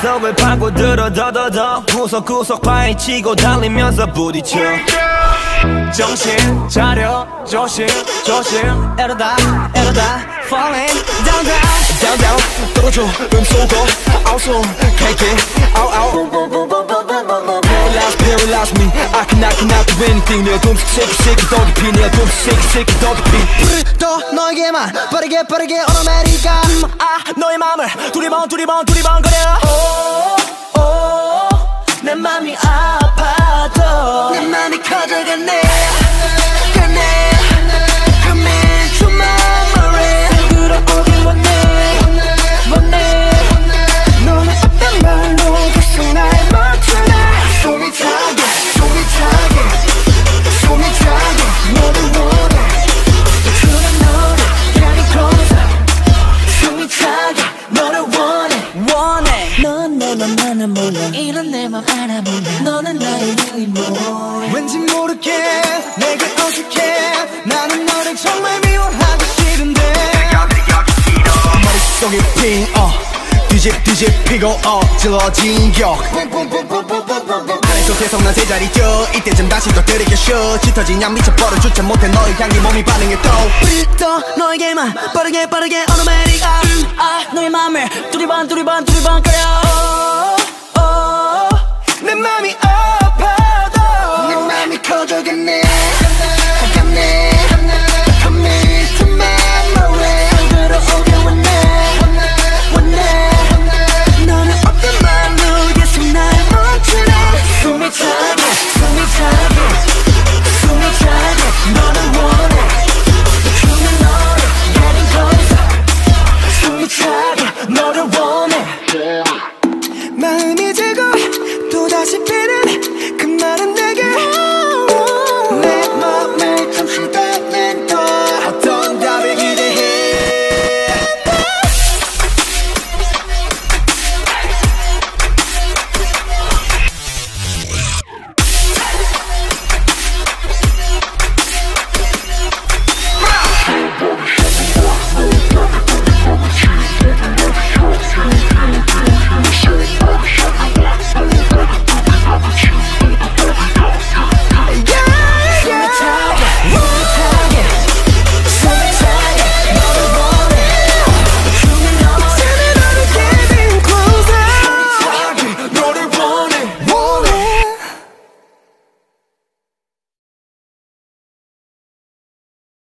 속을 파고들어 더더더. 구석구석 파헤치고 달리면서 부딪혀. 정신 차려 조심 조심. 에러다 에러다. Falling down down. Down down. 떨어져. 음소거 it out out Paralyze me I can I can not do anything. 내 둠식 새끼 새끼 더 깊이 내 둠식 새끼 새끼 더 깊이. 또 너에게만 빠르게 빠르게 오너메리카. 아 너의 맘을 두리번 두리번 두리번 거려. 오내 맘이 아파 내맘 알아본다. 너는 나의 유일무 왠지 모르게 내게 어색해. 나는 너를 정말 미워하기 싫은데. 머릿속에 핑어. 뒤집 뒤집 피고 어질러진 격. 안에서 계속 난 세자리 껴 이때쯤 다시 또 들이켜쉬어 짙어진 양 미쳐버려 주체 못해 너의 향기 몸이 반응해 또. 또 너에게만 빠르게 빠르게 오너메리카 아 너의 맘을 두리번 두리번 두리번 거려 gossiping